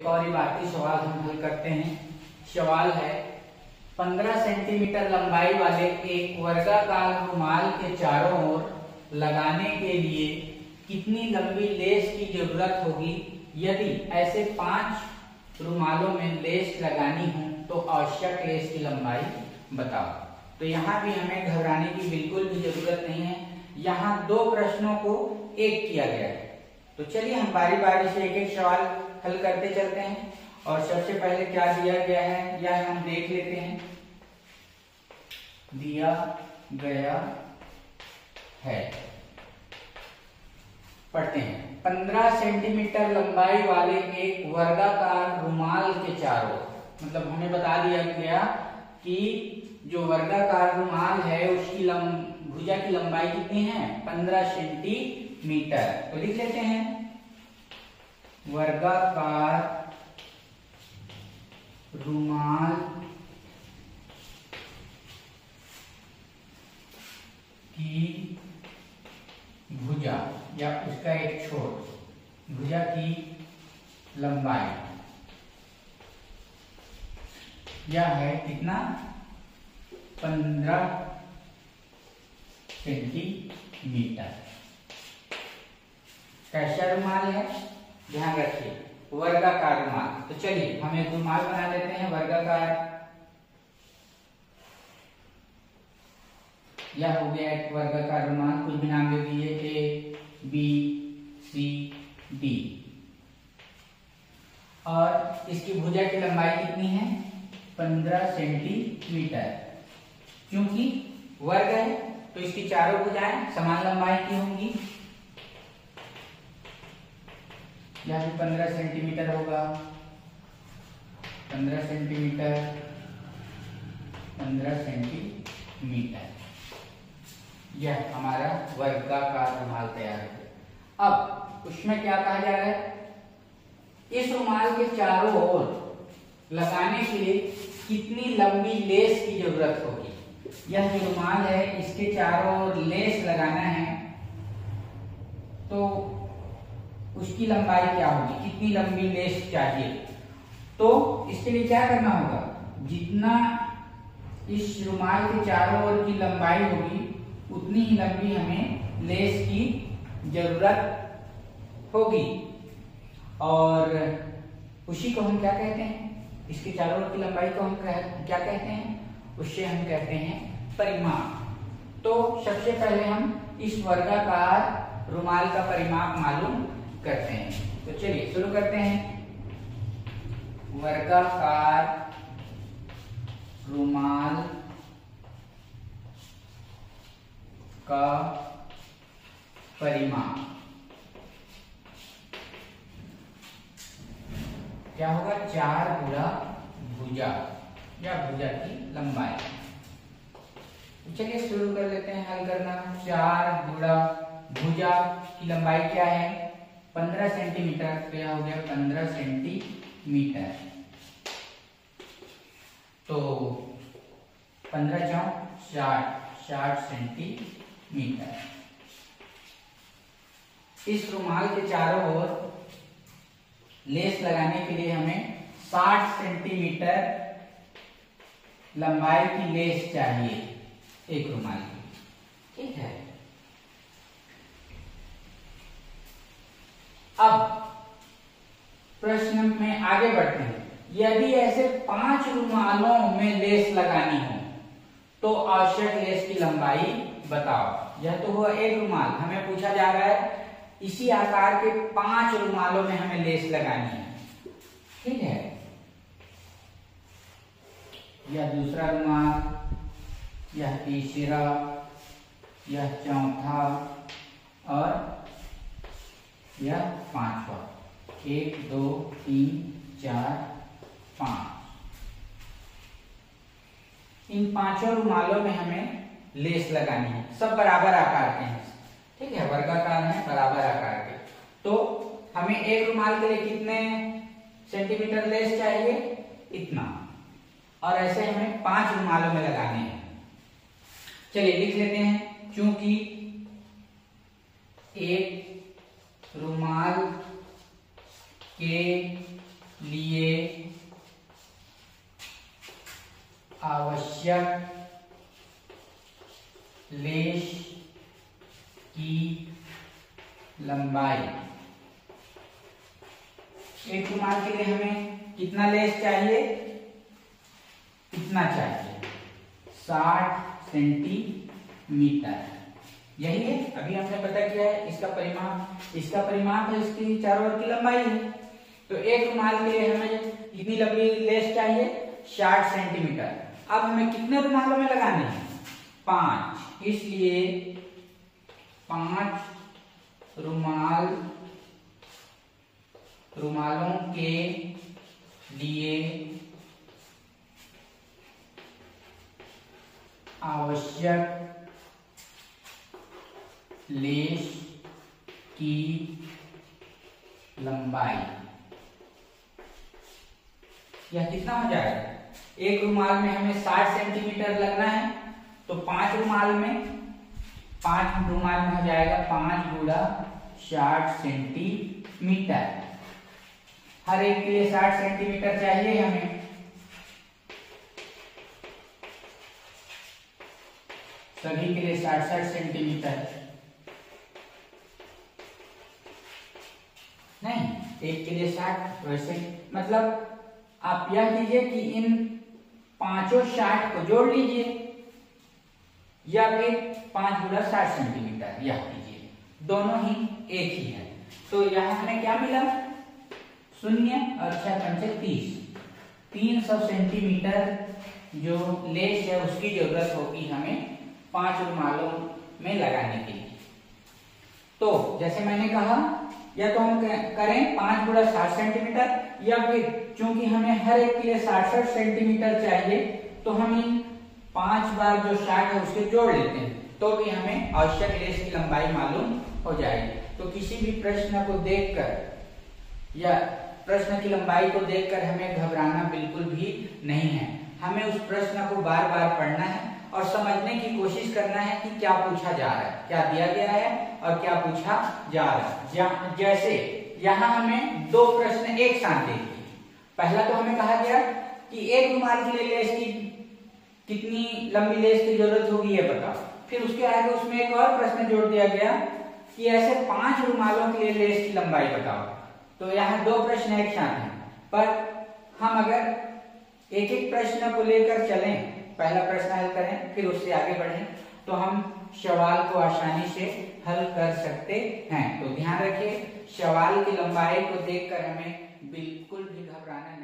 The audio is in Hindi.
एक और बाकी सवाल हम हल करते हैं। सवाल है 15 सेंटीमीटर लंबाई वाले एक वर्गाकार रुमाल के चारों ओर लगाने के लिए कितनी लंबी लेस की ज़रूरत होगी? यदि ऐसे पाँच रुमालों में लेस लगानी हो तो आवश्यक लेस की लंबाई बताओ। तो यहाँ भी हमें घबराने की बिल्कुल भी ज़रूरत नहीं है। यहाँ दो प्रश्नों को एक किया गया है। तो चलिए हम बारी बारी से एक एक सवाल हल करते चलते हैं। और सबसे पहले क्या दिया गया है यह हम देख लेते हैं। दिया गया है। पढ़ते हैं। पंद्रह सेंटीमीटर लंबाई वाले एक वर्गाकार रुमाल के चारों। मतलब हमें बता दिया गया कि जो वर्गाकार रुमाल है, उसकी भुजा की लंबाई कितनी है? पंद्रह सेंटीमीटर। तो लिख लेते हैं। वर्गाकार रुमाल की भुजा या उसका एक छोर, भुजा की लंबाई। यह है कितना? पंद्रह सेंटीमीटर। कैसा रुमाल है? ध्यान रखिए। वर्गाकार रुमाल तो चलिए, हम एक रुमाल बना लेते हैं, वर्गाकार। यह हो गया एक वर्गाकार रुमाल कुछ भी नाम दे दिए ए बी सी डी और इसकी भुजा की लंबाई कितनी है? पंद्रह सेंटीमीटर। क्योंकि वर्ग है तो इसकी चारों भुजाएँ समान लंबाई की होंगी। यह भी पंद्रह सेंटीमीटर होगा। पंद्रह सेंटीमीटर पंद्रह सेंटीमीटर यह हमारा वर्गाकार रुमाल तैयार है। अब उसमें क्या कहा जा रहा है? इस रुमाल के चारों ओर लगाने के लिए कितनी लंबी लेस की ज़रूरत होगी? यह जो रुमाल है, इसके चारों ओर लेस लगाना है। तो उसकी लंबाई क्या होगी? कितनी लंबी लेस चाहिए? तो इसके लिए क्या करना होगा? जितना इस रुमाल के चारों ओर की लंबाई होगी उतनी ही लंबी हमें लेस की ज़रूरत होगी। और उसी को हम क्या कहते हैं? इसके चारों ओर की लंबाई को हम कह, क्या कहते हैं? उससे हम कहते हैं परिमाप। तो सबसे पहले हम इस वर्गाकार रुमाल का परिमाप मालूम करते हैं। तो चलिए, शुरू करते हैं। वर्गाकार रुमाल का परिमाप क्या होगा? चार गुड़ा भुजा, या भुजा की लंबाई। चलिए शुरू कर लेते हैं हल करना। चार गुड़ा भुजा की लंबाई क्या है? पंद्रह सेंटीमीटर तो यह हो गया, पंद्रह सेंटीमीटर। तो पंद्रह चौ साठ साठ सेंटीमीटर। इस रुमाल के चारों ओर लेस लगाने के लिए हमें 60 सेंटीमीटर लंबाई की लेस चाहिए एक रुमाल की। ठीक है? अब प्रश्न में आगे बढ़ते हैं। यदि ऐसे पाँच रुमालों में लेस लगानी हो तो आवश्यक लेस की लंबाई बताओ। यह तो हुआ एक रुमाल। हमें पूछा जा रहा है, इसी आकार के पाँच रुमालों में हमें लेस लगानी है। ठीक है? यह दूसरा रुमाल, यह तीसरा, यह चौथा और यह पांचवा एक, दो, तीन, चार, पाँच। इन पाँचों रुमालों में हमें लेस लगानी है। सब बराबर आकार के हैं। ठीक है, वर्गाकार है, बराबर आकार के। तो हमें एक रुमाल के लिए कितने सेंटीमीटर लेस चाहिए? इतना। और ऐसे हमें पाँच रुमालों में लगाने हैं। चलिए लिख लेते हैं। क्योंकि एक रुमाल के लिए आवश्यक लेश की लंबाई। एक रुमाल के लिए हमें कितना लेस चाहिए? कितना चाहिए? साठ सेंटीमीटर। यही है। अभी हमने पता किया है, इसका परिमाप इसका परिमाप है इसकी चारों ओर की लंबाई है। तो एक रुमाल के लिए हमें कितनी लंबी लेस चाहिए, साठ सेंटीमीटर। अब हमें कितने रुमालों में लगाने हैं? पाँच। इसलिए पाँच रुमाल, रुमालों के लिए आवश्यक लेस की लंबाई। यह कितना हो जाएगा? एक रुमाल में हमें 60 सेंटीमीटर लगना है तो पाँच रुमाल में, पाँच रुमाल में हो जाएगा पाँच गुड़ा साठ सेंटीमीटर। हर एक के लिए साठ सेंटीमीटर चाहिए हमें? सभी के लिए साठ साठ सेंटीमीटर। एक के लिए साठ वैसे मतलब आप यह कीजिए कि इन पाँचों साठ को जोड़ लीजिए। या फिर पाँच गुड़ा साठ सेंटीमीटर यह कीजिए। दोनों ही एक ही है। तो यहाँ हमें क्या मिला? शून्य और छह पंचे तीस। तीन सौ सेंटीमीटर जो लेस है, उसकी ज़रूरत होगी हमें पाँच रुमालों में लगाने के लिए। तो जैसे मैंने कहा या तो हम करें पाँच गुड़ा साठ सेंटीमीटर, या फिर चूँकि हमें हर एक के लिए साठ सेंटीमीटर चाहिए तो हम इन पाँच बार जो साठ है उसके जोड़ लेते हैं तो भी हमें आवश्यक लेस की लंबाई मालूम हो जाएगी। तो किसी भी प्रश्न को देखकर या प्रश्न की लंबाई को देखकर हमें घबराना बिल्कुल भी नहीं है। हमें उस प्रश्न को बार बार पढ़ना है और समझने की कोशिश करना है कि क्या पूछा जा रहा है, क्या दिया गया है और क्या पूछा जा रहा है। जैसे यहाँ हमें दो प्रश्न एक साथ दे दिए पहला तो हमें कहा गया कि एक रुमाल के लिए लेस की कितनी लंबी लेस की ज़रूरत होगी ये बताओ। फिर उसके आगे उसमें एक और प्रश्न जोड़ दिया गया कि ऐसे पाँच रुमालों के लिए लेस की लंबाई बताओ। तो यहाँ दो प्रश्न एक साथ हैं। पर हम अगर एक एक प्रश्न को लेकर चलें पहला प्रश्न हल करें, फिर उससे आगे बढ़ें। तो हम सवाल को आसानी से हल कर सकते हैं। तो ध्यान रखिए सवाल की लंबाई को देखकर हमें बिल्कुल भी घबराना